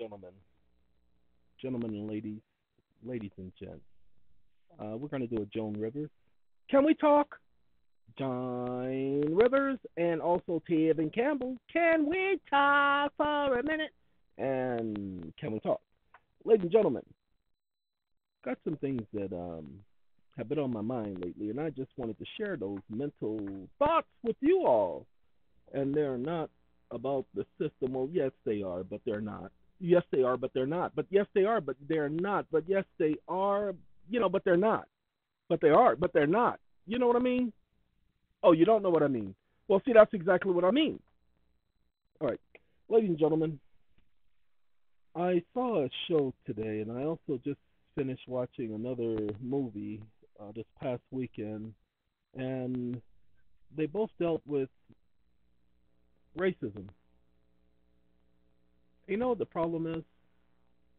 gentlemen, gentlemen and ladies, ladies and gents, uh, we're going to do a Joan Rivers. Can we talk? Joan Rivers and also Tevin Campbell. Can we talk for a minute? And can we talk? Ladies and gentlemen, got some things that um, have been on my mind lately, and I just wanted to share those mental thoughts with you all. And they're not about the system. Well, yes, they are, but they're not. Yes, they are, but they're not. But yes, they are, but they're not. But yes, they are, you know, but they're not. But they are, but they're not. You know what I mean? Oh, you don't know what I mean. Well, see, that's exactly what I mean. All right, ladies and gentlemen, I saw a show today, and I also just finished watching another movie uh, this past weekend, and they both dealt with racism. You know the problem is?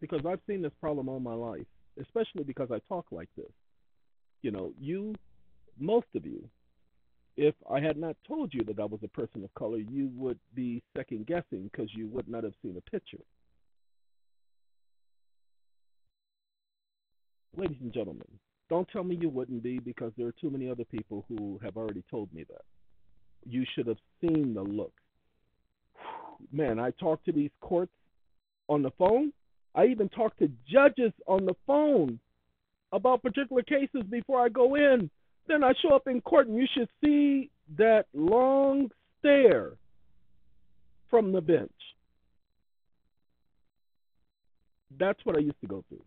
Because I've seen this problem all my life, especially because I talk like this. You know, you, most of you, if I had not told you that I was a person of color, you would be second guessing because you would not have seen a picture. Ladies and gentlemen, don't tell me you wouldn't be because there are too many other people who have already told me that. You should have seen the look. Man, I talk to these courts on the phone. I even talk to judges on the phone about particular cases before I go in. Then I show up in court and you should see that long stare from the bench. That's what I used to go through.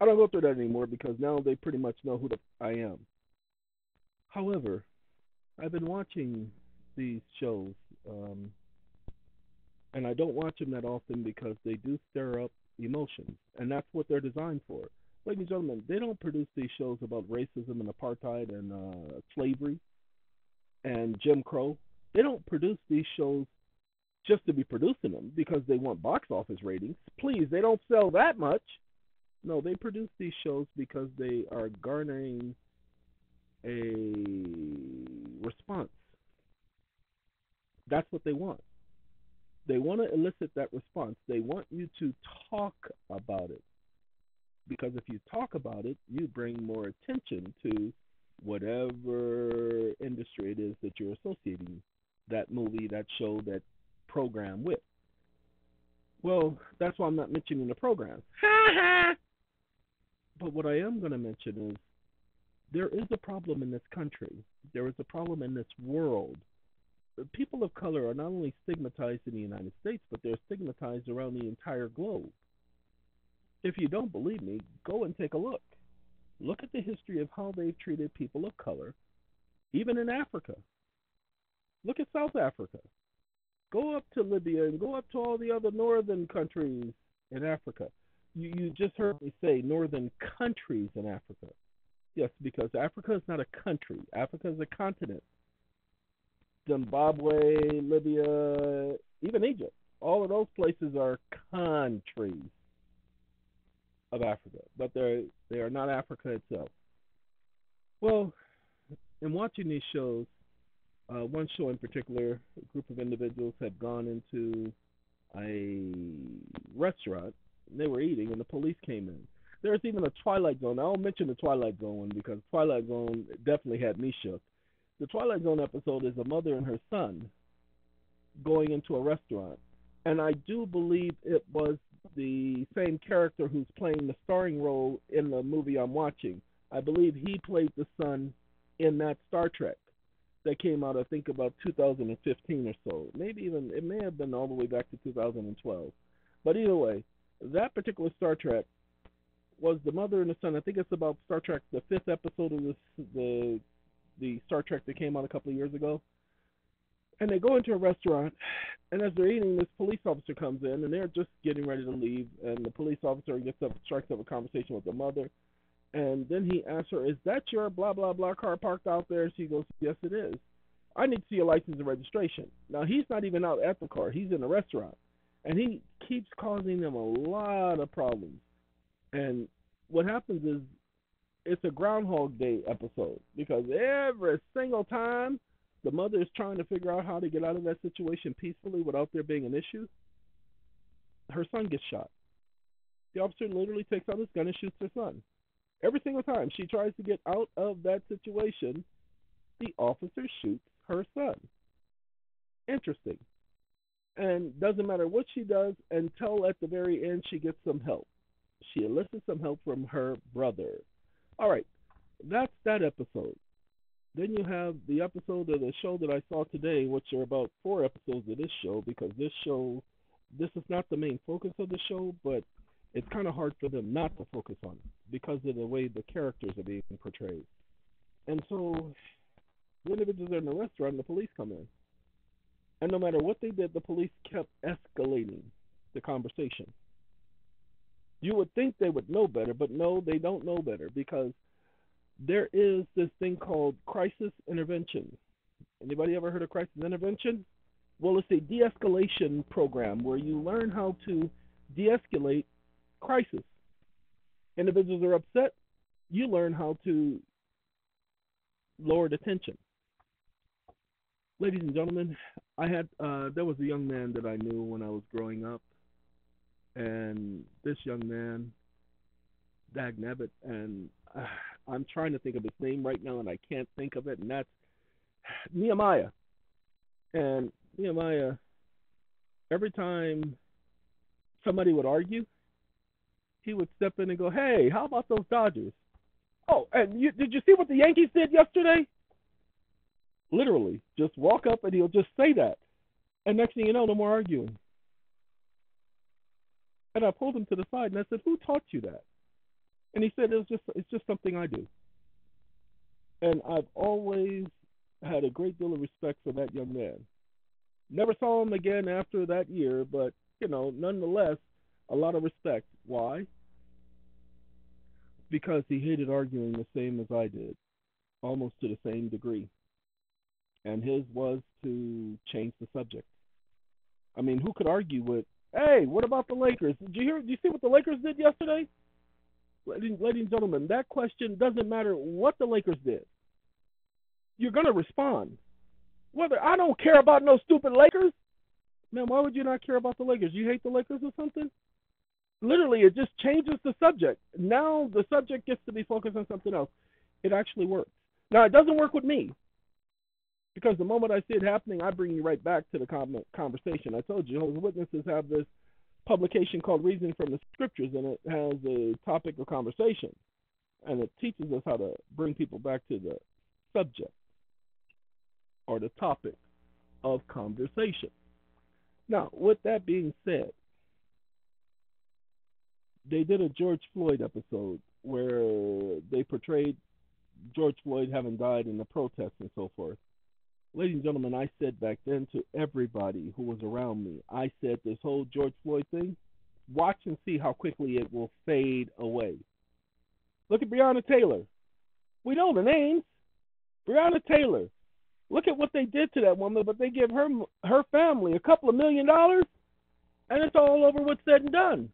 I don't go through that anymore because now they pretty much know who the, I am. However, I've been watching these shows, um, and I don't watch them that often because they do stir up emotions, and that's what they're designed for. Ladies and gentlemen, they don't produce these shows about racism and apartheid and uh, slavery and Jim Crow. They don't produce these shows just to be producing them because they want box office ratings. Please, they don't sell that much. No, they produce these shows because they are garnering a response. That's what they want. They want to elicit that response. They want you to talk about it. Because if you talk about it, you bring more attention to whatever industry it is that you're associating that movie, that show, that program with. Well, that's why I'm not mentioning the program. But what I am going to mention is there is a problem in this country. There is a problem in this world. People of color are not only stigmatized in the United States, but they're stigmatized around the entire globe. If you don't believe me, go and take a look. Look at the history of how they've treated people of color, even in Africa. Look at South Africa. Go up to Libya and go up to all the other northern countries in Africa you, you just heard me say northern countries in Africa. Yes, because Africa is not a country. Africa is a continent. Zimbabwe, Libya, even Egypt. All of those places are countries of Africa, but they they are not Africa itself. Well, in watching these shows, uh, one show in particular, a group of individuals had gone into a restaurant they were eating, and the police came in. There's even a Twilight Zone. I'll mention the Twilight Zone one because Twilight Zone definitely had me shook. The Twilight Zone episode is a mother and her son going into a restaurant, and I do believe it was the same character who's playing the starring role in the movie I'm watching. I believe he played the son in that Star Trek that came out, I think, about 2015 or so. Maybe even it may have been all the way back to 2012. But either way, that particular Star Trek was the mother and the son. I think it's about Star Trek, the fifth episode of the the Star Trek that came out a couple of years ago. And they go into a restaurant, and as they're eating, this police officer comes in, and they're just getting ready to leave. And the police officer gets up, strikes up a conversation with the mother, and then he asks her, "Is that your blah blah blah car parked out there?" She goes, "Yes, it is." I need to see your license and registration. Now he's not even out at the car; he's in the restaurant and he keeps causing them a lot of problems. And what happens is it's a Groundhog Day episode because every single time the mother is trying to figure out how to get out of that situation peacefully without there being an issue, her son gets shot. The officer literally takes out his gun and shoots her son. Every single time she tries to get out of that situation, the officer shoots her son. Interesting. And doesn't matter what she does until at the very end she gets some help. She elicits some help from her brother. All right, that's that episode. Then you have the episode of the show that I saw today, which are about four episodes of this show because this show, this is not the main focus of the show, but it's kind of hard for them not to focus on it because of the way the characters are being portrayed. And so the individuals are in the restaurant and the police come in. And no matter what they did, the police kept escalating the conversation. You would think they would know better, but no, they don't know better because there is this thing called crisis intervention. Anybody ever heard of crisis intervention? Well, it's a de-escalation program where you learn how to de-escalate crisis. Individuals are upset, you learn how to lower the tension. Ladies and gentlemen, I had uh, there was a young man that I knew when I was growing up, and this young man, Dag Nevitt, and uh, I'm trying to think of his name right now, and I can't think of it, and that's Nehemiah. And Nehemiah, every time somebody would argue, he would step in and go, "Hey, how about those Dodgers?" Oh, and you, did you see what the Yankees did yesterday? Literally, just walk up and he'll just say that, and next thing you know, no more arguing. And I pulled him to the side and I said, "Who taught you that?" And he said, "It was just it's just something I do." And I've always had a great deal of respect for that young man. Never saw him again after that year, but you know, nonetheless, a lot of respect. Why? Because he hated arguing the same as I did, almost to the same degree. And his was to change the subject. I mean, who could argue with, hey, what about the Lakers? Did you hear? Did you see what the Lakers did yesterday? Ladies and gentlemen, that question doesn't matter what the Lakers did. You're going to respond. Whether I don't care about no stupid Lakers, man, why would you not care about the Lakers? You hate the Lakers or something? Literally, it just changes the subject. Now the subject gets to be focused on something else. It actually works. Now it doesn't work with me because the moment I see it happening, I bring you right back to the conversation. I told you, Jehovah's Witnesses have this publication called Reasoning from the Scriptures, and it has a topic of conversation, and it teaches us how to bring people back to the subject or the topic of conversation. Now, with that being said, they did a George Floyd episode where they portrayed George Floyd having died in the protests and so forth. Ladies and gentlemen, I said back then to everybody who was around me, I said this whole George Floyd thing, watch and see how quickly it will fade away. Look at Breonna Taylor. We know the names. Breonna Taylor. Look at what they did to that woman, but they give her her family a couple of million dollars, and it's all over what's said and done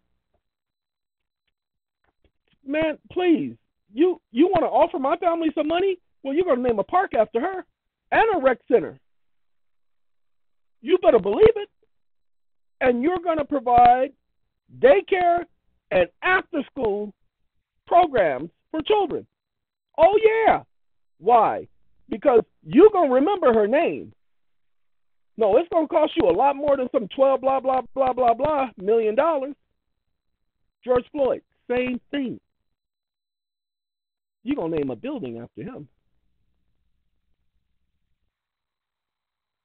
man, please, you you want to offer my family some money? Well, you're to name a park after her and a rec center. You better believe it. And you're going to provide daycare and after school programs for children. Oh, yeah. Why? Because you're going to remember her name. No, it's going to cost you a lot more than some 12 blah, blah, blah, blah, blah million dollars. George Floyd, same thing you're going to name a building after him.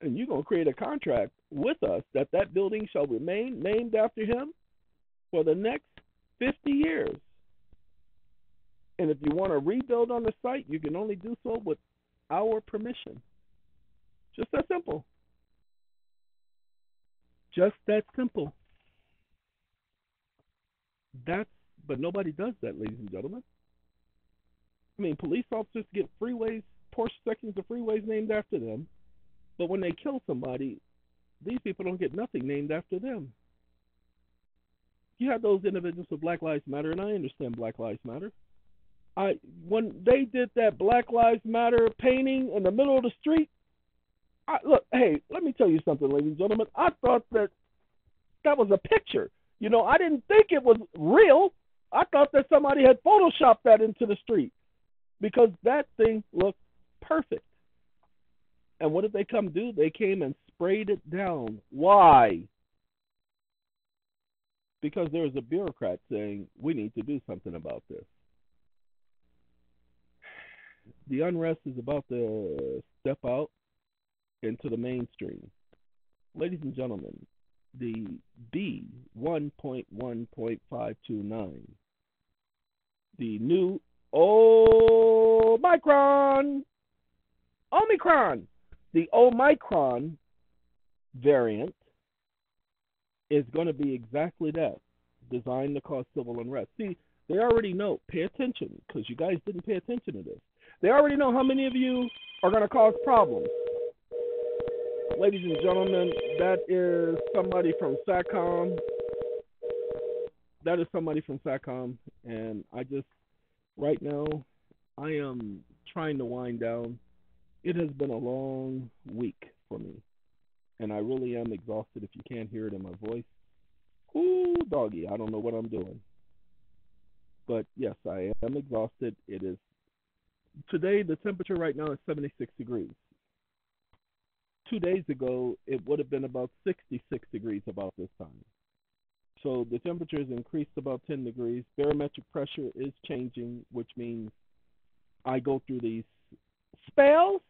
And you're going to create a contract with us that that building shall remain named after him for the next 50 years. And if you want to rebuild on the site, you can only do so with our permission. Just that simple. Just that simple. That's but nobody does that, ladies and gentlemen. I mean, police officers get freeways, Porsche sections of freeways named after them, but when they kill somebody, these people don't get nothing named after them. You have those individuals with Black Lives Matter, and I understand Black Lives Matter. I when they did that Black Lives Matter painting in the middle of the street, I, look, hey, let me tell you something, ladies and gentlemen. I thought that that was a picture. You know, I didn't think it was real. I thought that somebody had photoshopped that into the street because that thing looked perfect. And what did they come do? They came and sprayed it down. Why? Because there was a bureaucrat saying, we need to do something about this. The unrest is about to step out into the mainstream. Ladies and gentlemen, the B 1.1.529, the new Omicron, Omicron, the Omicron variant is going to be exactly that, designed to cause civil unrest. See, they already know. Pay attention, because you guys didn't pay attention to this. They already know how many of you are going to cause problems. Ladies and gentlemen, that is somebody from SATCOM. That is somebody from SATCOM, and I just, right now, I am trying to wind down. It has been a long week for me, and I really am exhausted. If you can't hear it in my voice, ooh, doggy, I don't know what I'm doing. But yes, I am exhausted. It is today. The temperature right now is 76 degrees two days ago, it would have been about 66 degrees about this time. So the temperature has increased about 10 degrees. Barometric pressure is changing, which means I go through these spells,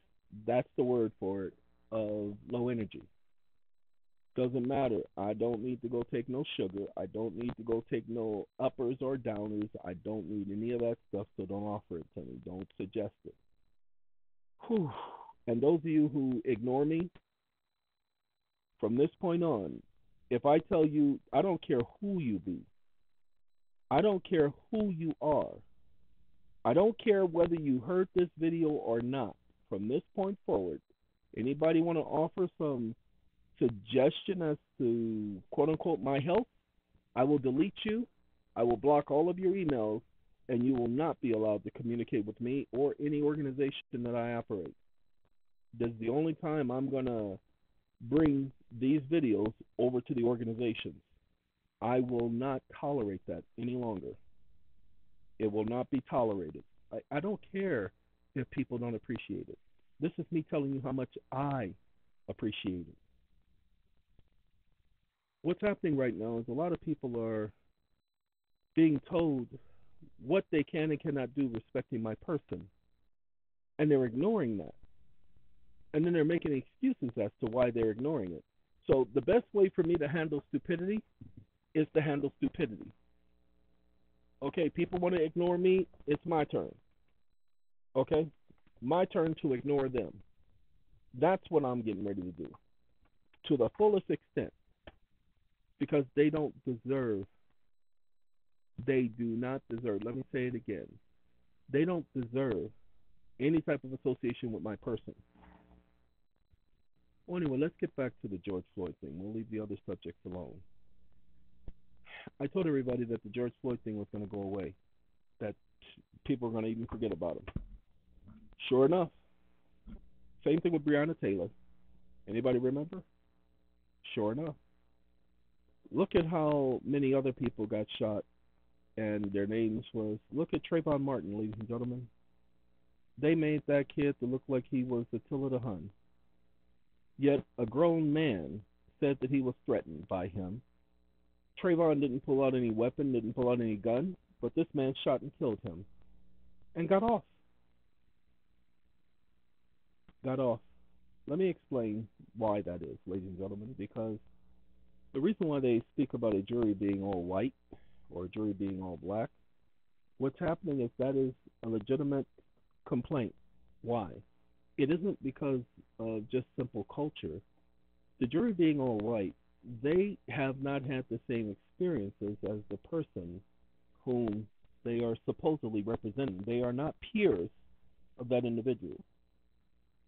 that's the word for it, of low energy. Doesn't matter. I don't need to go take no sugar. I don't need to go take no uppers or downers. I don't need any of that stuff, so don't offer it to me. Don't suggest it. Whew. And those of you who ignore me, from this point on, if I tell you, I don't care who you be, I don't care who you are, I don't care whether you heard this video or not, from this point forward, anybody want to offer some suggestion as to quote unquote my health, I will delete you, I will block all of your emails, and you will not be allowed to communicate with me or any organization that I operate this is the only time I'm gonna bring these videos over to the organizations. I will not tolerate that any longer. It will not be tolerated. I, I don't care if people don't appreciate it. This is me telling you how much I appreciate it. What's happening right now is a lot of people are being told what they can and cannot do respecting my person, and they're ignoring that and then they're making excuses as to why they're ignoring it. So the best way for me to handle stupidity is to handle stupidity. Okay, people want to ignore me, it's my turn. Okay? My turn to ignore them. That's what I'm getting ready to do. To the fullest extent. Because they don't deserve they do not deserve, let me say it again. They don't deserve any type of association with my person. Well, anyway, let's get back to the George Floyd thing. We'll leave the other subjects alone. I told everybody that the George Floyd thing was going to go away, that people are going to even forget about him. Sure enough, same thing with Breonna Taylor. Anybody remember? Sure enough. Look at how many other people got shot, and their names was. Look at Trayvon Martin, ladies and gentlemen. They made that kid to look like he was Attila the Hun. Yet a grown man said that he was threatened by him. Trayvon didn't pull out any weapon, didn't pull out any gun, but this man shot and killed him and got off. Got off. Let me explain why that is, ladies and gentlemen, because the reason why they speak about a jury being all white or a jury being all black, what's happening is that is a legitimate complaint. Why? it isn't because of just simple culture. The jury being all white, they have not had the same experiences as the person whom they are supposedly representing. They are not peers of that individual.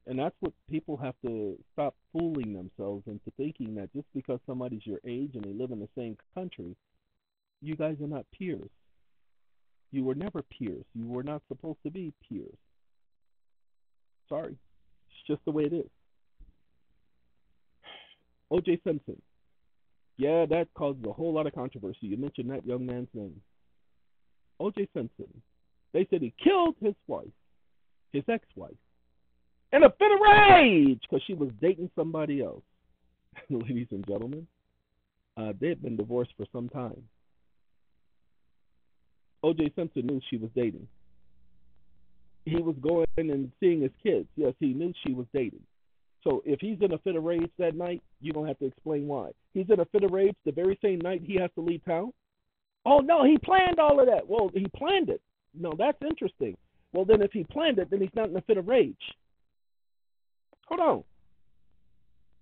And that's what people have to stop fooling themselves into thinking that just because somebody's your age and they live in the same country, you guys are not peers. You were never peers. You were not supposed to be peers. Sorry. It's just the way it is. O.J. Simpson. Yeah, that causes a whole lot of controversy. You mentioned that young man's name. O.J. Simpson. They said he killed his wife, his ex wife, in a fit of rage because she was dating somebody else. Ladies and gentlemen, uh, they had been divorced for some time. O.J. Simpson knew she was dating. He was going and seeing his kids. Yes, he knew she was dating. So if he's in a fit of rage that night, you don't have to explain why. He's in a fit of rage the very same night he has to leave town. Oh no, he planned all of that. Well, he planned it. No, that's interesting. Well, then if he planned it, then he's not in a fit of rage. Hold on.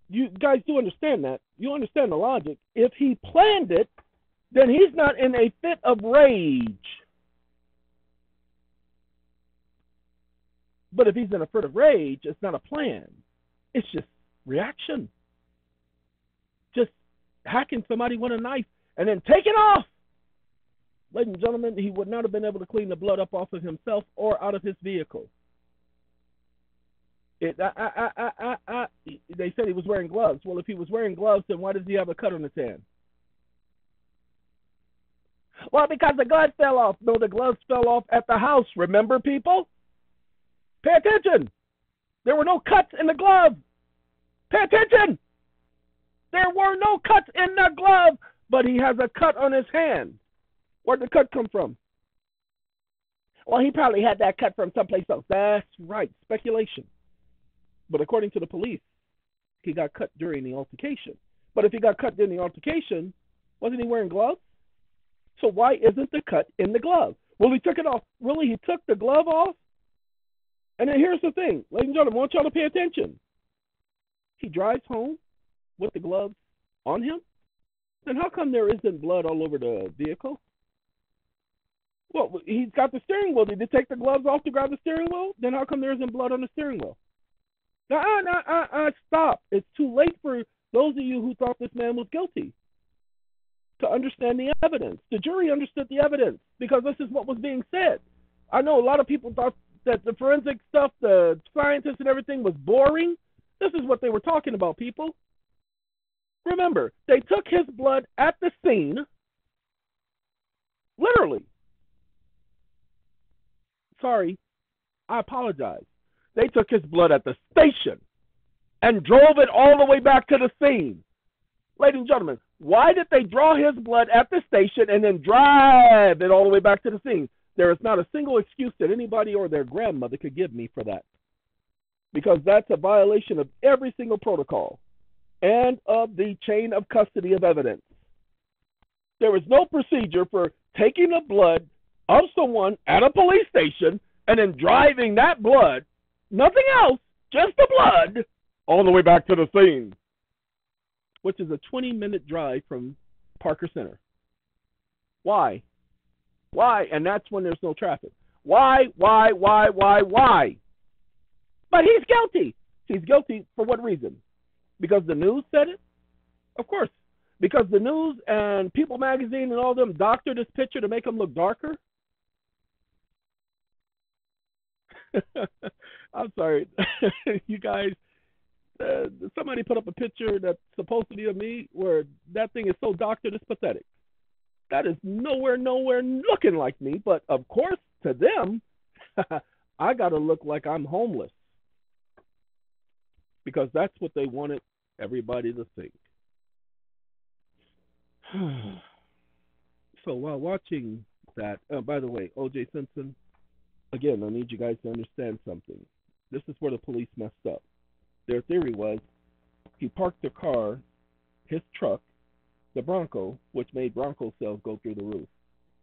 You guys do understand that. You understand the logic. If he planned it, then he's not in a fit of rage. But if he's in a fit of rage, it's not a plan. It's just reaction. Just hacking somebody with a knife and then taking off. Ladies and gentlemen, he would not have been able to clean the blood up off of himself or out of his vehicle. It, I, I, I, I, they said he was wearing gloves. Well, if he was wearing gloves, then why does he have a cut on his hand? Well, because the gloves fell off. No, the gloves fell off at the house. Remember, people? Pay attention. There were no cuts in the glove. Pay attention. There were no cuts in the glove, but he has a cut on his hand. Where'd the cut come from? Well, he probably had that cut from someplace else. That's right, speculation. But according to the police, he got cut during the altercation. But if he got cut during the altercation, wasn't he wearing gloves? So why isn't the cut in the glove? Well, he took it off. Really, he took the glove off? And then here's the thing, ladies and gentlemen, I want y'all to pay attention. He drives home with the gloves on him. Then how come there isn't blood all over the vehicle? Well, he's got the steering wheel. Did he take the gloves off to grab the steering wheel? Then how come there isn't blood on the steering wheel? Uh, uh, uh, stop. It's too late for those of you who thought this man was guilty to understand the evidence. The jury understood the evidence because this is what was being said. I know a lot of people thought that the forensic stuff, the scientists and everything was boring. This is what they were talking about, people. Remember, they took his blood at the scene, literally. Sorry, I apologize. They took his blood at the station and drove it all the way back to the scene. Ladies and gentlemen, why did they draw his blood at the station and then drive it all the way back to the scene? There is not a single excuse that anybody or their grandmother could give me for that. Because that's a violation of every single protocol and of the chain of custody of evidence. There is no procedure for taking the blood of someone at a police station and then driving that blood, nothing else, just the blood, all the way back to the scene, which is a 20 minute drive from Parker Center. Why? Why? And that's when there's no traffic. Why, why, why, why, why? But he's guilty. He's guilty for what reason? Because the news said it? Of course. Because the news and People magazine and all them doctored this picture to make him look darker? I'm sorry. you guys, uh, somebody put up a picture that's supposed to be of me where that thing is so doctored it's pathetic. That is nowhere, nowhere looking like me. But of course, to them, I got to look like I'm homeless because that's what they wanted everybody to think. so while watching that, uh, by the way, O.J. Simpson, again, I need you guys to understand something. This is where the police messed up. Their theory was he parked the car, his truck, the Bronco, which made Bronco sales go through the roof.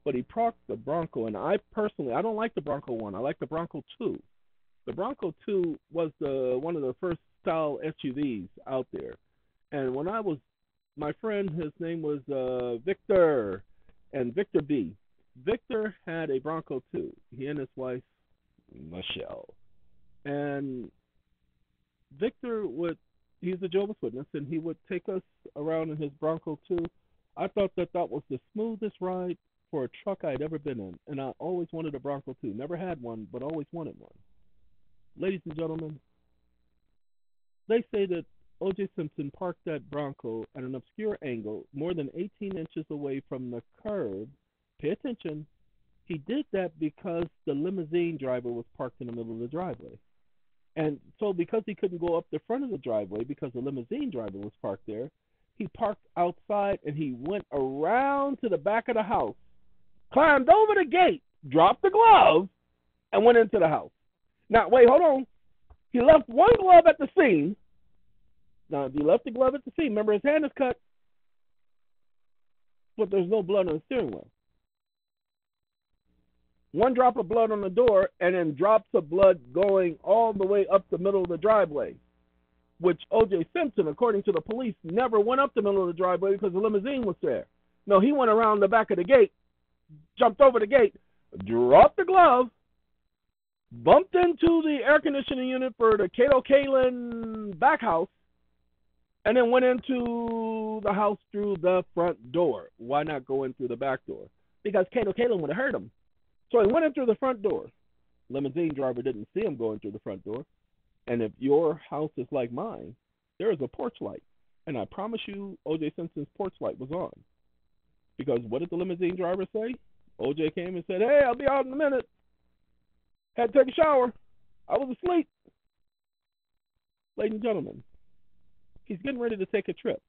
But he parked the Bronco, and I personally, I don't like the Bronco one. I like the Bronco two. The Bronco two was the one of the first style SUVs out there. And when I was, my friend, his name was uh, Victor, and Victor B. Victor had a Bronco two. He and his wife, Michelle, and Victor would he's a Jehovah's Witness, and he would take us around in his Bronco too. I thought that that was the smoothest ride for a truck I'd ever been in, and I always wanted a Bronco too. Never had one, but always wanted one. Ladies and gentlemen, they say that O.J. Simpson parked that Bronco at an obscure angle more than 18 inches away from the curb. Pay attention. He did that because the limousine driver was parked in the middle of the driveway. And so, because he couldn't go up the front of the driveway because the limousine driver was parked there, he parked outside and he went around to the back of the house, climbed over the gate, dropped the glove, and went into the house. Now, wait, hold on. He left one glove at the scene. Now, if he left the glove at the scene, remember his hand is cut, but there's no blood on the steering wheel. One drop of blood on the door, and then drops of blood going all the way up the middle of the driveway, which O.J. Simpson, according to the police, never went up the middle of the driveway because the limousine was there. No, he went around the back of the gate, jumped over the gate, dropped the glove, bumped into the air conditioning unit for the Kato Kaelin back house, and then went into the house through the front door. Why not go in through the back door? Because Kato Kaelin would have heard him. So he went in through the front door. Limousine driver didn't see him going through the front door. And if your house is like mine, there is a porch light. And I promise you, OJ Simpson's porch light was on. Because what did the limousine driver say? OJ came and said, Hey, I'll be out in a minute. Had to take a shower. I was asleep. Ladies and gentlemen, he's getting ready to take a trip.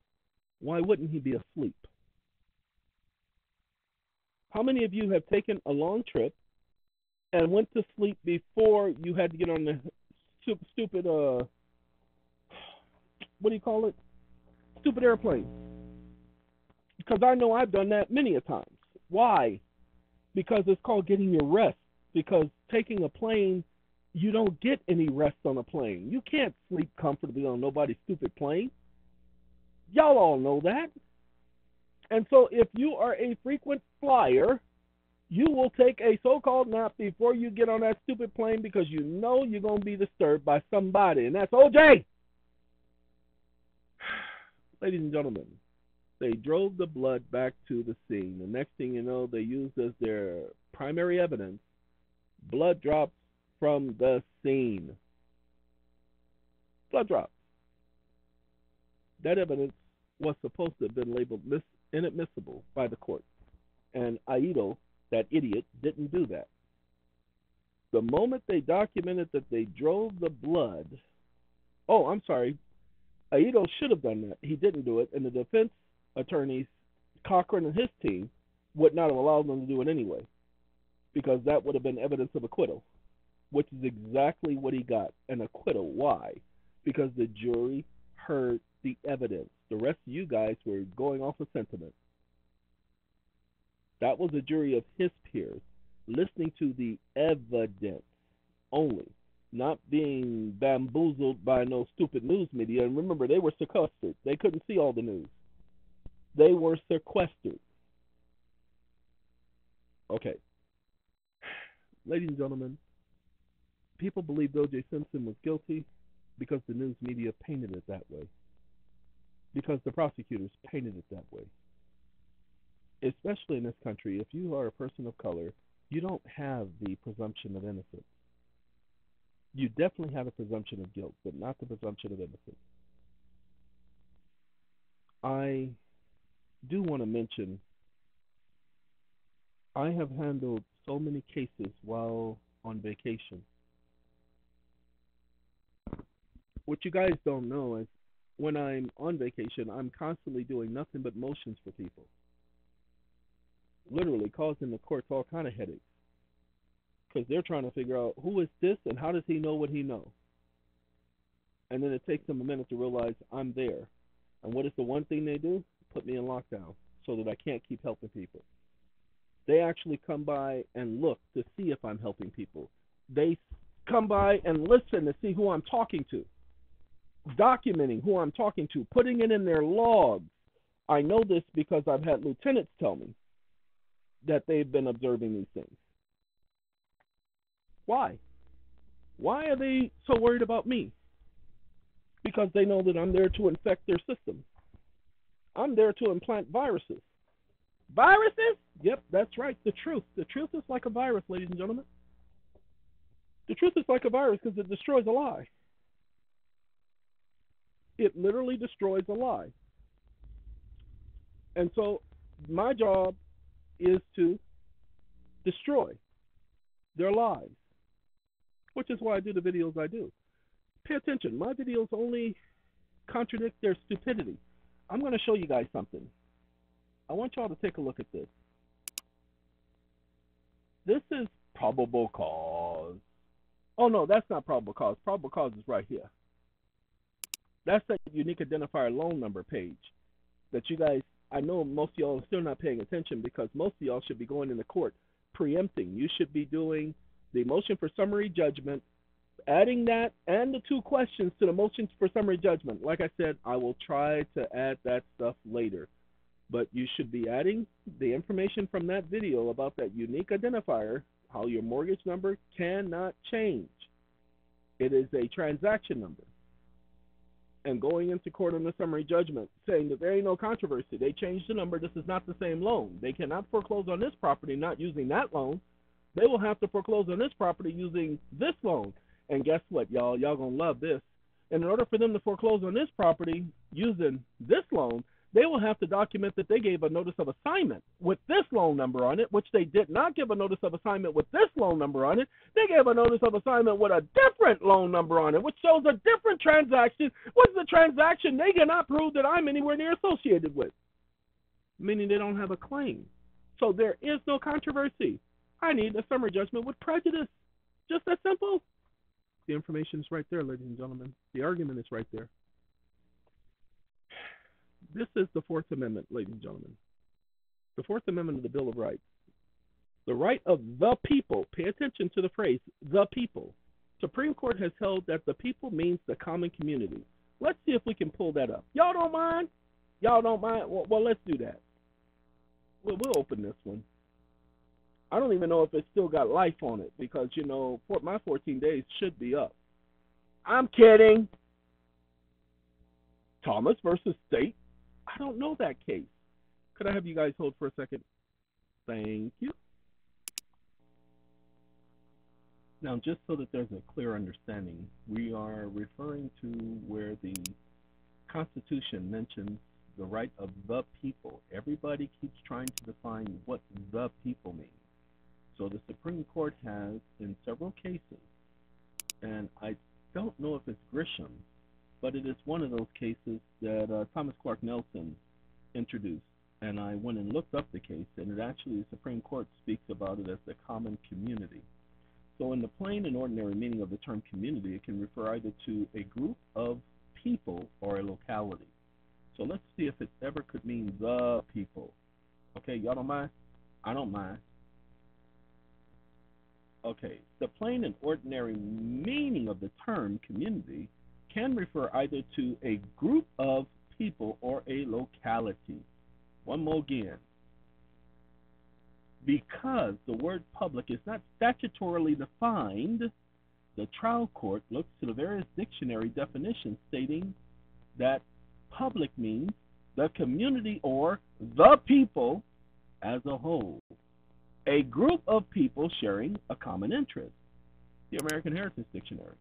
Why wouldn't he be asleep? How many of you have taken a long trip and went to sleep before you had to get on the stupid uh what do you call it? Stupid airplane. Because I know I've done that many a times. Why? Because it's called getting your rest. Because taking a plane, you don't get any rest on a plane. You can't sleep comfortably on nobody's stupid plane. Y'all all know that. And so if you are a frequent flyer, you will take a so-called nap before you get on that stupid plane because you know you're going to be disturbed by somebody, and that's OJ. Ladies and gentlemen, they drove the blood back to the scene. The next thing you know, they used as their primary evidence blood drops from the scene. Blood drops. That evidence was supposed to have been labeled mis- inadmissible by the court. And Ito, that idiot, didn't do that. The moment they documented that they drove the blood, oh, I'm sorry, Ito should have done that. He didn't do it, and the defense attorneys, Cochran and his team, would not have allowed them to do it anyway, because that would have been evidence of acquittal, which is exactly what he got an acquittal. Why? Because the jury heard the evidence. The rest of you guys were going off of sentiment. That was a jury of his peers, listening to the evidence only, not being bamboozled by no stupid news media. And remember, they were sequestered. They couldn't see all the news. They were sequestered. Okay. Ladies and gentlemen, people believed O.J. Simpson was guilty because the news media painted it that way because the prosecutors painted it that way. Especially in this country, if you are a person of color, you don't have the presumption of innocence. You definitely have a presumption of guilt, but not the presumption of innocence. I do want to mention I have handled so many cases while on vacation. What you guys don't know is when I'm on vacation, I'm constantly doing nothing but motions for people. Literally causing the courts all kind of headaches. Because they're trying to figure out who is this and how does he know what he knows. And then it takes them a minute to realize I'm there. And what is the one thing they do? Put me in lockdown so that I can't keep helping people. They actually come by and look to see if I'm helping people. They come by and listen to see who I'm talking to documenting who I'm talking to, putting it in their logs. I know this because I've had lieutenants tell me that they've been observing these things. Why? Why are they so worried about me? Because they know that I'm there to infect their system. I'm there to implant viruses. Viruses? Yep, that's right. The truth. The truth is like a virus, ladies and gentlemen. The truth is like a virus because it destroys a lie. It literally destroys a lie. And so my job is to destroy their lies, which is why I do the videos I do. Pay attention. My videos only contradict their stupidity. I'm going to show you guys something. I want y'all to take a look at this. This is probable cause. Oh no, that's not probable cause. Probable cause is right here. That's that unique identifier loan number page that you guys. I know most of y'all are still not paying attention because most of y'all should be going into court preempting. You should be doing the motion for summary judgment, adding that and the two questions to the motion for summary judgment. Like I said, I will try to add that stuff later but you should be adding the information from that video about that unique identifier, how your mortgage number cannot change. It is a transaction number. And going into court on the summary judgment, saying that there ain't no controversy. They changed the number. This is not the same loan. They cannot foreclose on this property not using that loan. They will have to foreclose on this property using this loan. And guess what, y'all? Y'all gonna love this. And in order for them to foreclose on this property using this loan, they will have to document that they gave a notice of assignment with this loan number on it, which they did not give a notice of assignment with this loan number on it. They gave a notice of assignment with a different loan number on it, which shows a different transaction, which the transaction they cannot prove that I'm anywhere near associated with, meaning they don't have a claim. So there is no controversy. I need a summary judgment with prejudice. Just that simple. The information is right there, ladies and gentlemen. The argument is right there. This is the Fourth Amendment, ladies and gentlemen. The Fourth Amendment of the Bill of Rights. The right of the people, pay attention to the phrase, the people. Supreme Court has held that the people means the common community. Let's see if we can pull that up. Y'all don't mind? Y'all don't mind? Well, well let's do that. We'll, we'll open this one. I don't even know if it's still got life on it because, you know, my 14 days should be up. I'm kidding. Thomas versus State I don't know that case. Could I have you guys hold for a second? Thank you. Now, just so that there's a clear understanding, we are referring to where the Constitution mentions the right of the people. Everybody keeps trying to define what the people means. So the Supreme Court has, in several cases, and I don't know if it's Grisham, but it is one of those cases that uh, Thomas Clark Nelson introduced. And I went and looked up the case, and it actually, the Supreme Court speaks about it as the common community. So, in the plain and ordinary meaning of the term community, it can refer either to a group of people or a locality. So, let's see if it ever could mean the people. Okay, y'all don't mind? I don't mind. Okay, the plain and ordinary meaning of the term community can refer either to a group of people or a locality. One more again. Because the word public is not statutorily defined, the trial court looks to the various dictionary definitions stating that public means the community or the people as a whole, a group of people sharing a common interest. The American Heritage Dictionary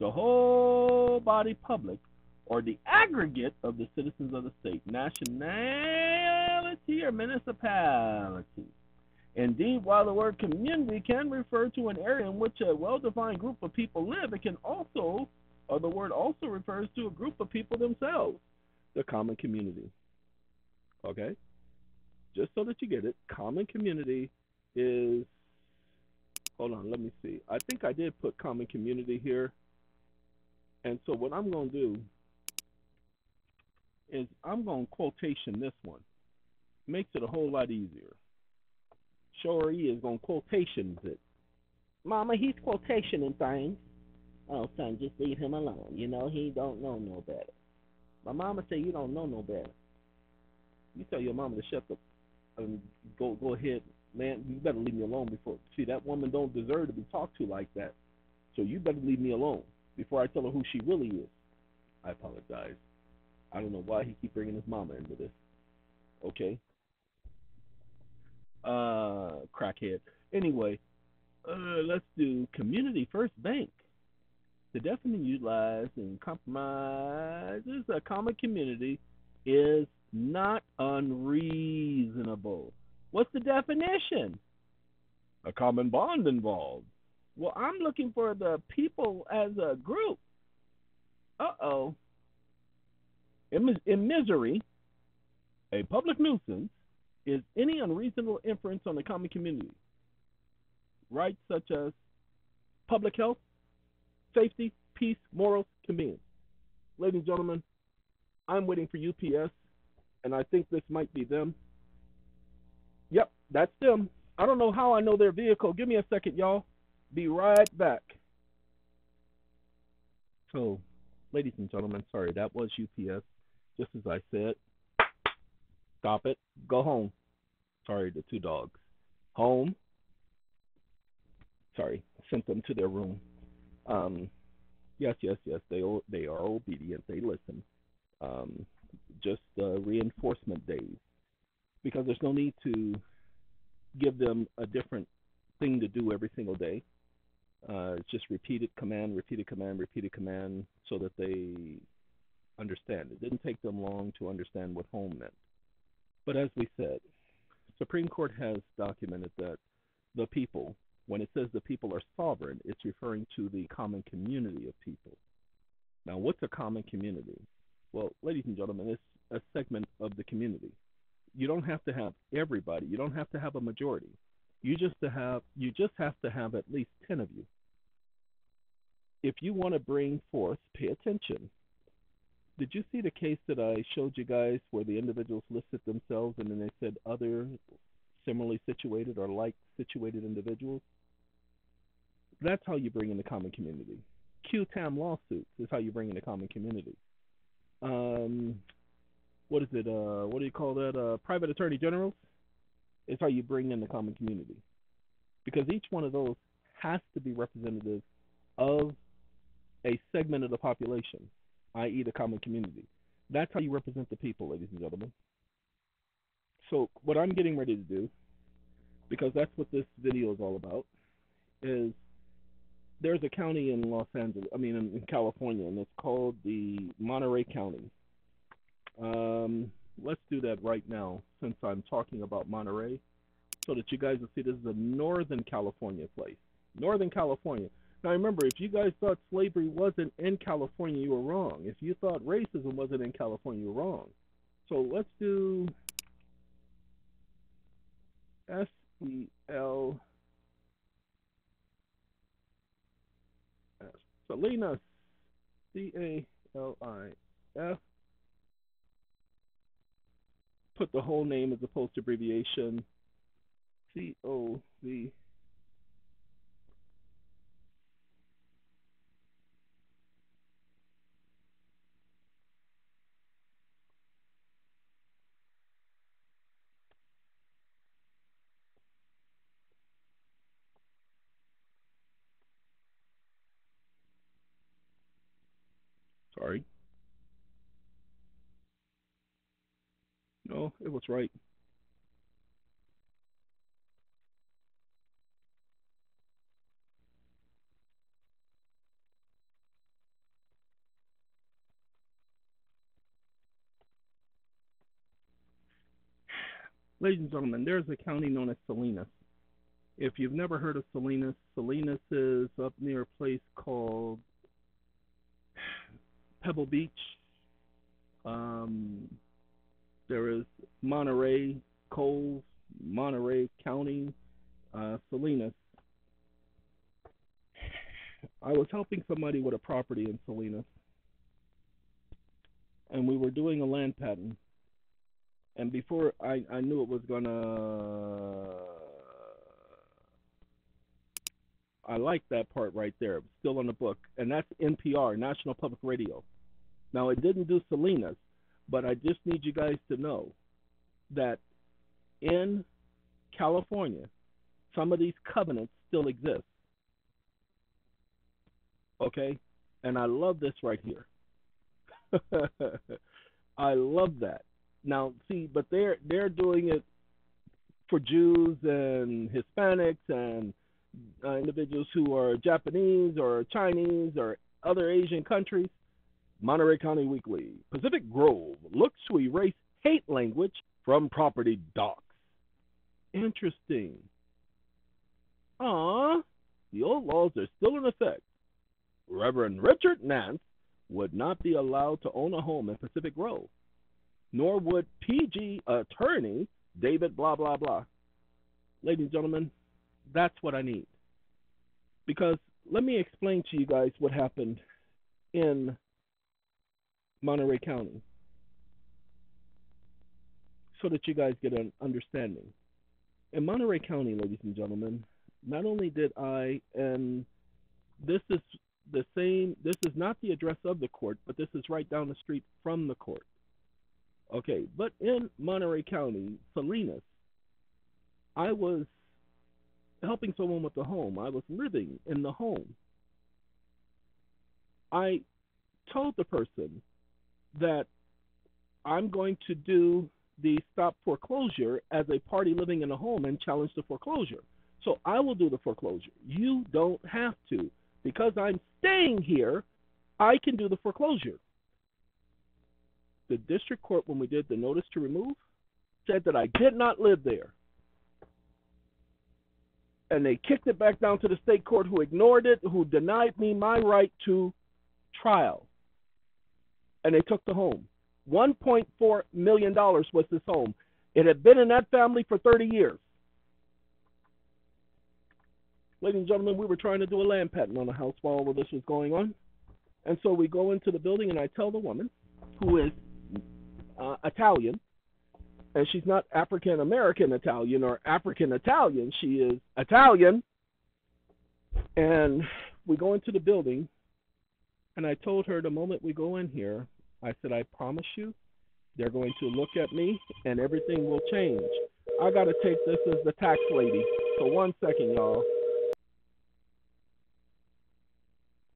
the whole body public, or the aggregate of the citizens of the state, nationality, or municipality. Indeed, while the word community can refer to an area in which a well defined group of people live, it can also, or the word also refers to a group of people themselves, the common community. Okay? Just so that you get it, common community is, hold on, let me see. I think I did put common community here. And so what I'm going to do is I'm going to quotation this one. Makes it a whole lot easier. Sure he is going to quotations it. Mama, he's quotationing things. Oh, son, just leave him alone. You know, he don't know no better. My mama say you don't know no better. You tell your mama to shut up um, and go go ahead, man. You better leave me alone before. See, that woman don't deserve to be talked to like that. So you better leave me alone before I tell her who she really is. I apologize. I don't know why he keep bringing his mama into this. Okay. Uh, crackhead. Anyway, uh, let's do Community First Bank. The and utilized and compromises a common community is not unreasonable. What's the definition? A common bond involved. Well, I'm looking for the people as a group. Uh oh. In, in Missouri, a public nuisance is any unreasonable inference on the common community. Rights such as public health, safety, peace, morals, convenience. Ladies and gentlemen, I'm waiting for UPS, and I think this might be them. Yep, that's them. I don't know how I know their vehicle. Give me a second, y'all. Be right back. So, ladies and gentlemen, sorry, that was UPS. Just as I said, stop it, go home. Sorry, the two dogs. Home. Sorry, sent them to their room. Um, yes, yes, yes, they they are obedient. They listen. Um, just uh, reinforcement days, because there's no need to give them a different thing to do every single day. Uh, just repeated command, repeated command, repeated command, so that they understand. It didn't take them long to understand what home meant. But as we said, Supreme Court has documented that the people, when it says the people are sovereign, it's referring to the common community of people. Now, what's a common community? Well, ladies and gentlemen, it's a segment of the community. You don't have to have everybody. You don't have to have a majority. You just to have you just have to have at least 10 of you. If you want to bring forth, pay attention. Did you see the case that I showed you guys where the individuals listed themselves and then they said other similarly situated or like situated individuals? That's how you bring in the common community. Q-TAM lawsuits is how you bring in the common community. Um, what is it? Uh, what do you call that? Uh, private attorney generals is how you bring in the common community, because each one of those has to be representative of a segment of the population, i.e., the common community. That's how you represent the people, ladies and gentlemen. So, what I'm getting ready to do, because that's what this video is all about, is there's a county in Los Angeles, I mean, in, in California, and it's called the Monterey County. Um, let's do that right now since I'm talking about Monterey so that you guys will see this is a Northern California place. Northern California. Now remember, if you guys thought slavery wasn't in California, you were wrong. If you thought racism wasn't in California, you were wrong. So let's do S E L. Salinas C A L I F put the whole name as opposed to abbreviation. C O V. Sorry. No, it was right. Ladies and gentlemen, there's a county known as Salinas. If you've never heard of Salinas, Salinas is up near a place called Pebble Beach. Um, there is Monterey, Coles, Monterey County, uh, Salinas. I was helping somebody with a property in Salinas, and we were doing a land patent. And before I, I knew it was gonna, I like that part right there. Still on the book, and that's NPR, National Public Radio. Now it didn't do Salinas, but I just need you guys to know that in California, some of these covenants still exist. Okay? And I love this right here. I love that. Now, see, but they're they're doing it for Jews and Hispanics and uh, individuals who are Japanese or Chinese or other Asian countries. Monterey County Weekly. Pacific Grove looks to erase hate language from property docs. Interesting. Ah, the old laws are still in effect. Reverend Richard Nance would not be allowed to own a home in Pacific Grove, nor would PG attorney David blah blah blah. Ladies and gentlemen, that's what I need. Because let me explain to you guys what happened in Monterey County so that you guys get an understanding. In Monterey County, ladies and gentlemen, not only did I, and this is the same, this is not the address of the court, but this is right down the street from the court. Okay, but in Monterey County, Salinas, I was helping someone with the home. I was living in the home. I told the person that I'm going to do the stop foreclosure as a party living in a home and challenge the foreclosure. So I will do the foreclosure. You don't have to. Because I'm staying here, I can do the foreclosure. The district court, when we did the notice to remove, said that I did not live there. And they kicked it back down to the state court, who ignored it, who denied me my right to trial. And they took the home. $1.4 million was this home. It had been in that family for 30 years. Ladies and gentlemen, we were trying to do a land patent on a house while all this was going on. And so we go into the building, and I tell the woman, who is uh, Italian, and she's not African American Italian or African Italian, she is Italian. And we go into the building, and I told her the moment we go in here, I said, I promise you, they're going to look at me and everything will change. I got to take this as the tax lady. So, one second, y'all.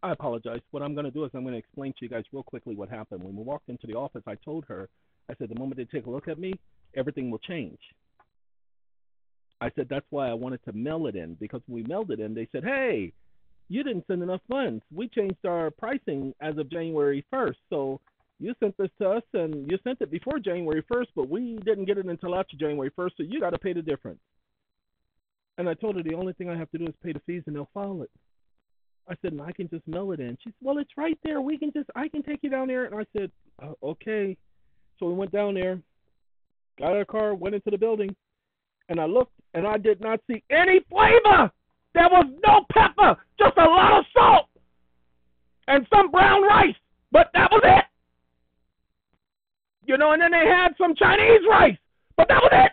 I apologize. What I'm going to do is I'm going to explain to you guys real quickly what happened. When we walked into the office, I told her, I said, the moment they take a look at me, everything will change. I said, that's why I wanted to mail it in because when we mailed it in, they said, hey, you didn't send enough funds. We changed our pricing as of January 1st. So you sent this to us and you sent it before January 1st, but we didn't get it until after January 1st, so you got to pay the difference. And I told her the only thing I have to do is pay the fees and they'll file it. I said, and I can just mail it in. She said, well, it's right there. We can just, I can take you down there. And I said, uh, okay. So we went down there, got of car, went into the building, and I looked and I did not see any flavor. There was no pepper, just a lot of salt and some brown rice. But that was it. You know, and then they had some Chinese rice. But that was it.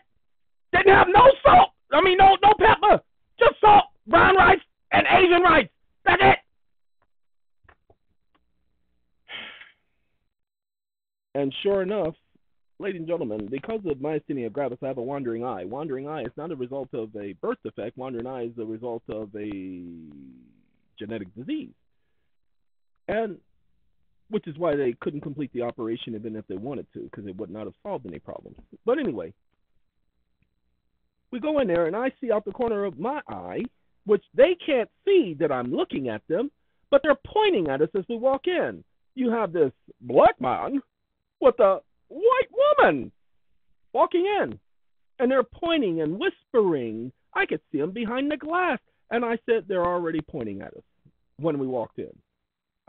Didn't have no salt. I mean, no no pepper. Just salt, brown rice, and Asian rice. That's it. And sure enough, ladies and gentlemen, because of myasthenia gravis, I have a wandering eye. Wandering eye is not a result of a birth defect. Wandering eye is a result of a genetic disease. And which is why they couldn't complete the operation even if they wanted to, because it would not have solved any problems. But anyway, we go in there, and I see out the corner of my eye, which they can't see that I'm looking at them, but they're pointing at us as we walk in. You have this black man with a white woman walking in, and they're pointing and whispering. I could see them behind the glass, and I said they're already pointing at us when we walked in.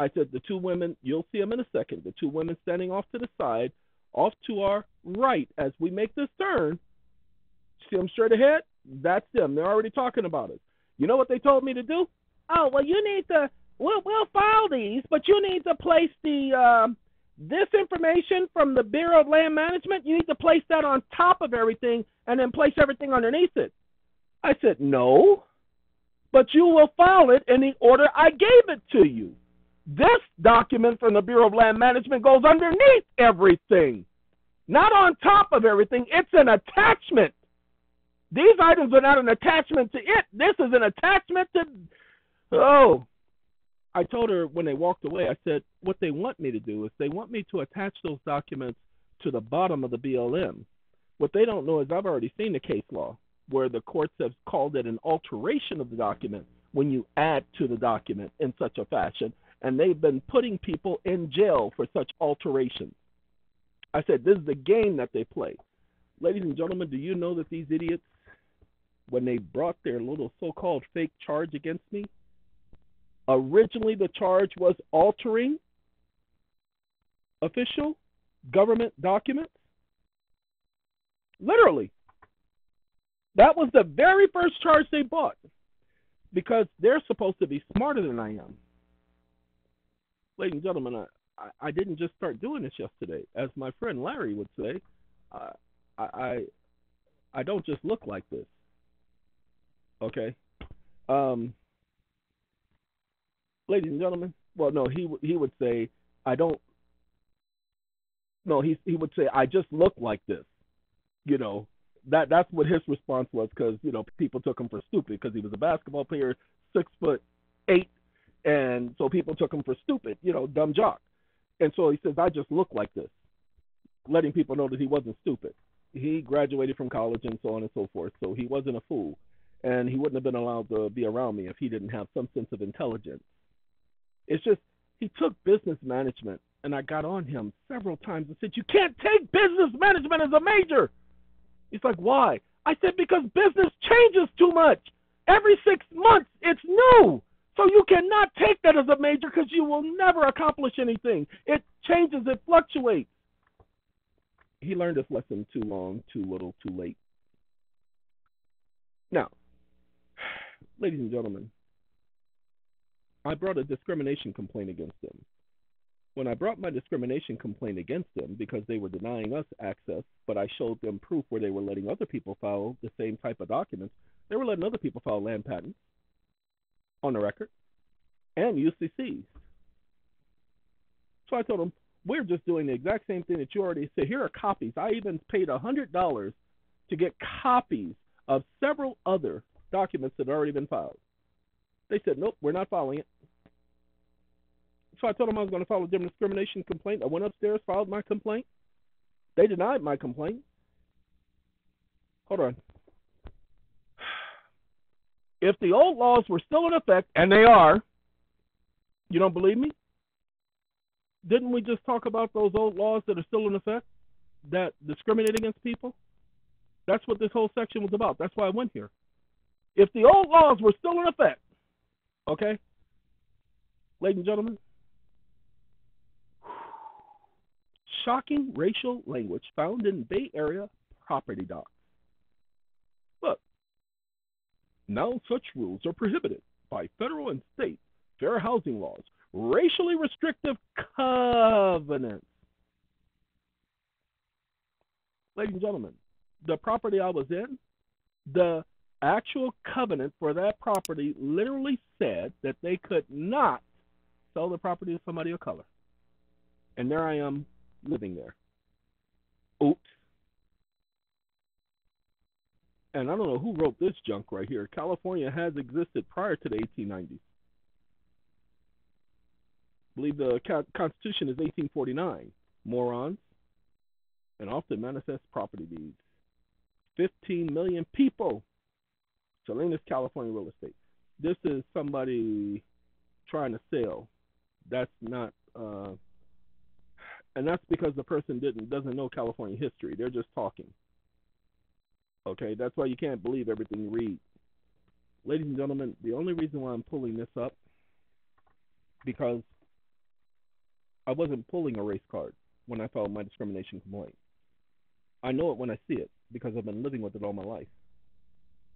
I said the two women, you'll see them in a second. The two women standing off to the side, off to our right as we make this turn. See them straight ahead? That's them. They're already talking about us. You know what they told me to do? Oh, well, you need to. We'll we'll file these, but you need to place the um, this information from the Bureau of Land Management. You need to place that on top of everything, and then place everything underneath it. I said no, but you will file it in the order I gave it to you. This document from the Bureau of Land Management goes underneath everything, not on top of everything. It's an attachment. These items are not an attachment to it. This is an attachment to. Oh. I told her when they walked away, I said, what they want me to do is they want me to attach those documents to the bottom of the BLM. What they don't know is I've already seen the case law where the courts have called it an alteration of the document when you add to the document in such a fashion and they've been putting people in jail for such alterations. I said, this is the game that they play. Ladies and gentlemen, do you know that these idiots, when they brought their little so called fake charge against me, originally the charge was altering official government documents? Literally. That was the very first charge they bought because they're supposed to be smarter than I am. Ladies and gentlemen, I, I, didn't just start doing this yesterday. As my friend Larry would say, uh, I, I I don't just look like this. Okay, um, ladies and gentlemen. Well, no, he he would say I don't. No, he he would say I just look like this. You know, that that's what his response was because you know people took him for stupid because he was a basketball player, six foot eight, and so people took him for stupid, you know, dumb jock. And so he says, I just look like this, letting people know that he wasn't stupid. He graduated from college and so on and so forth, so he wasn't a fool, and he wouldn't have been allowed to be around me if he didn't have some sense of intelligence. It's just he took business management, and I got on him several times and said, "You can't take business management as a major." He's like, why? I said, because business changes too much. Every six months, it's new. So you cannot take that as a major because you will never accomplish anything. It changes, it fluctuates. He learned his lesson too long, too little, too late. Now, ladies and gentlemen, I brought a discrimination complaint against them. When I brought my discrimination complaint against them because they were denying us access, but I showed them proof where they were letting other people file the same type of documents, they were letting other people file land patents on the record and UCCs. So I told them, we're just doing the exact same thing that you already said. Here are copies. I even paid a $100 to get copies of several other documents that had already been filed. They said, nope, we're not filing it. So I told them I was going to file a discrimination complaint. I went upstairs, filed my complaint. They denied my complaint. Hold on. If the old laws were still in effect, and they are, you don't believe me? Didn't we just talk about those old laws that are still in effect that discriminate against people? That's what this whole section was about. That's why I went here. If the old laws were still in effect, okay, ladies and gentlemen, shocking racial language found in Bay Area property docs. Look, now such rules are prohibited by federal and state fair housing laws, racially restrictive covenants. Ladies and gentlemen, the property I was in, the actual covenant for that property literally said that they could not sell the property to somebody of color. And there I am living there. Oops. And I don't know who wrote this junk right here. California has existed prior to the 1890s. I believe the Constitution is 1849. Morons. And often manifest property deeds. 15 million people. Salinas, California real estate. This is somebody trying to sell. That's not uh, and that's because the person didn't doesn't know California history. They're just talking. Okay, that's why you can't believe everything you read. Ladies and gentlemen, the only reason why I'm pulling this up because I wasn't pulling a race card when I filed my discrimination complaint. I know it when I see it because I've been living with it all my life.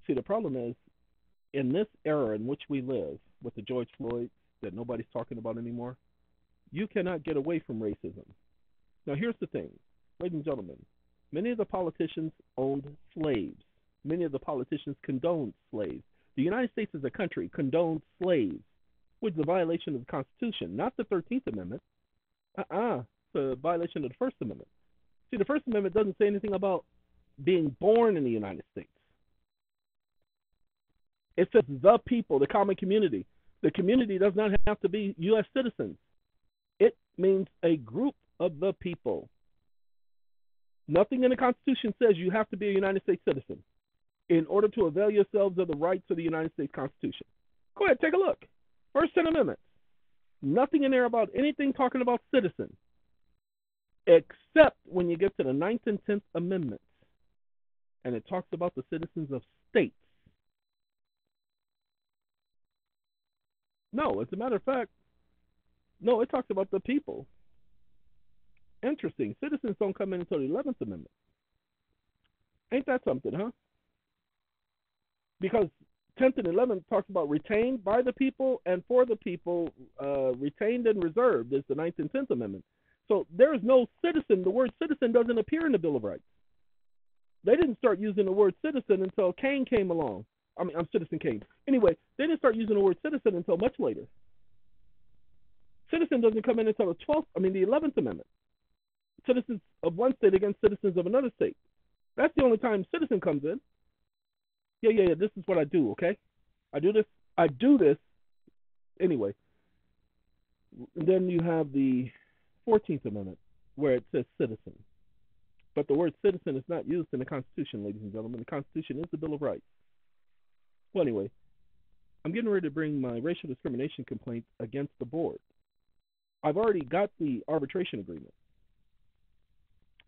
See, the problem is in this era in which we live with the George Floyd that nobody's talking about anymore, you cannot get away from racism. Now, here's the thing, ladies and gentlemen. Many of the politicians owned slaves. Many of the politicians condoned slaves. The United States as a country condoned slaves, which is a violation of the Constitution, not the 13th Amendment. Uh-uh. It's a violation of the First Amendment. See, the First Amendment doesn't say anything about being born in the United States. It says the people, the common community. The community does not have to be U.S. citizens. It means a group of the people. Nothing in the Constitution says you have to be a United States citizen in order to avail yourselves of the rights of the United States Constitution. Go ahead, take a look. First 10 amendments. nothing in there about anything talking about citizen, except when you get to the Ninth and Tenth Amendments, and it talks about the citizens of states. No, as a matter of fact, no, it talks about the people. Interesting. Citizens don't come in until the Eleventh Amendment. Ain't that something, huh? Because 10th and 11th talks about retained by the people and for the people, uh, retained and reserved is the 9th and 10th Amendment. So there is no citizen. The word citizen doesn't appear in the Bill of Rights. They didn't start using the word citizen until Kane came along. I mean, I'm Citizen Kane. Anyway, they didn't start using the word citizen until much later. Citizen doesn't come in until the 12th, I mean, the 11th Amendment. Citizens of one state against citizens of another state. That's the only time citizen comes in. Yeah, yeah, yeah. This is what I do. Okay, I do this. I do this anyway. And then you have the Fourteenth Amendment, where it says citizen, but the word citizen is not used in the Constitution, ladies and gentlemen. The Constitution is the Bill of Rights. Well, anyway, I'm getting ready to bring my racial discrimination complaint against the board. I've already got the arbitration agreement.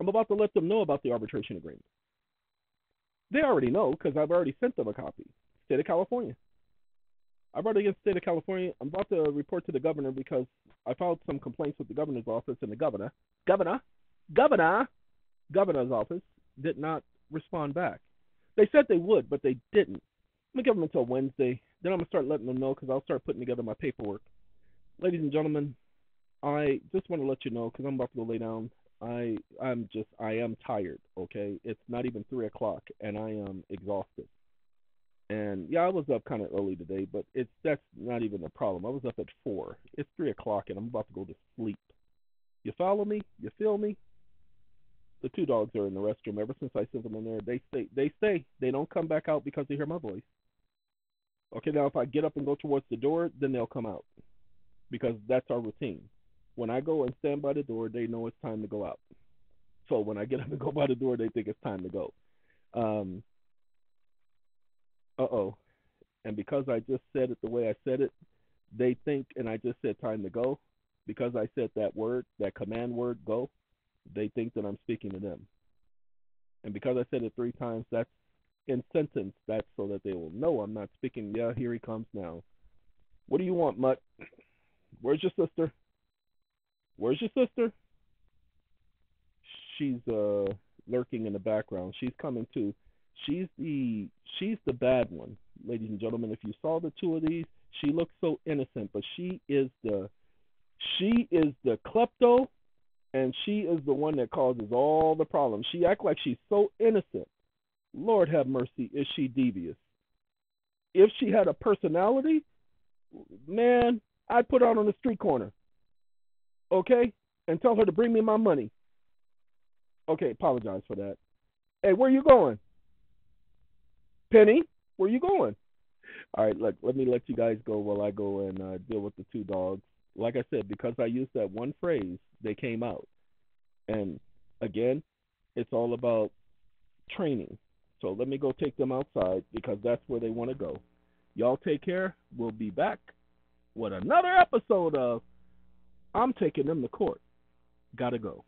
I'm about to let them know about the arbitration agreement. They already know because I've already sent them a copy. State of California. I brought it against the state of California. I'm about to report to the governor because I filed some complaints with the governor's office and the governor, governor, governor, governor's office did not respond back. They said they would, but they didn't. I'm gonna give them until Wednesday. Then I'm gonna start letting them know because I'll start putting together my paperwork. Ladies and gentlemen, I just want to let you know because I'm about to go lay down. I I'm just I am tired. Okay, it's not even three o'clock, and I am exhausted. And yeah, I was up kind of early today, but it's that's not even a problem. I was up at four. It's three o'clock, and I'm about to go to sleep. You follow me? You feel me? The two dogs are in the restroom. Ever since I sent them in there, they stay. They stay. They don't come back out because they hear my voice. Okay, now if I get up and go towards the door, then they'll come out because that's our routine. When I go and stand by the door, they know it's time to go out. So when I get up and go by the door, they think it's time to go. Um, uh oh. And because I just said it the way I said it, they think, and I just said time to go, because I said that word, that command word, go, they think that I'm speaking to them. And because I said it three times, that's in sentence, that's so that they will know I'm not speaking. Yeah, here he comes now. What do you want, Mutt? Where's your sister? Where's your sister? She's uh lurking in the background. She's coming too. She's the she's the bad one, ladies and gentlemen. If you saw the two of these, she looks so innocent, but she is the she is the klepto and she is the one that causes all the problems. She act like she's so innocent. Lord have mercy, is she devious? If she had a personality, man, I'd put her out on the street corner okay, and tell her to bring me my money. Okay, apologize for that. Hey, where you going? Penny, where you going? All right, look, let me let you guys go while I go and uh, deal with the two dogs. Like I said, because I used that one phrase, they came out. And again, it's all about training. So let me go take them outside because that's where they want to go. Y'all take care. We'll be back with another episode of I'm taking them to court. Gotta go.